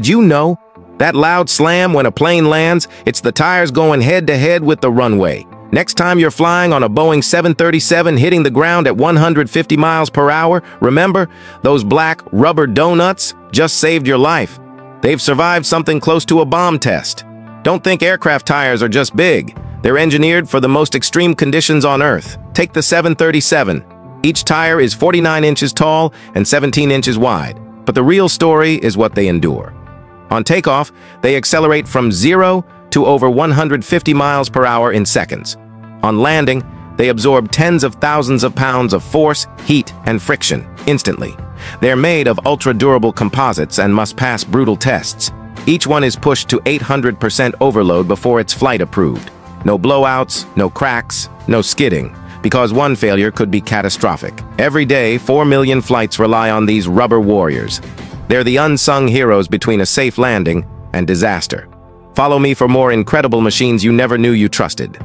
Did you know? That loud slam when a plane lands, it's the tires going head-to-head with the runway. Next time you're flying on a Boeing 737 hitting the ground at 150 miles per hour, remember, those black rubber donuts just saved your life. They've survived something close to a bomb test. Don't think aircraft tires are just big. They're engineered for the most extreme conditions on Earth. Take the 737. Each tire is 49 inches tall and 17 inches wide. But the real story is what they endure. On takeoff, they accelerate from zero to over 150 miles per hour in seconds. On landing, they absorb tens of thousands of pounds of force, heat, and friction instantly. They're made of ultra-durable composites and must pass brutal tests. Each one is pushed to 800% overload before it's flight approved. No blowouts, no cracks, no skidding, because one failure could be catastrophic. Every day, 4 million flights rely on these rubber warriors. They're the unsung heroes between a safe landing and disaster. Follow me for more incredible machines you never knew you trusted.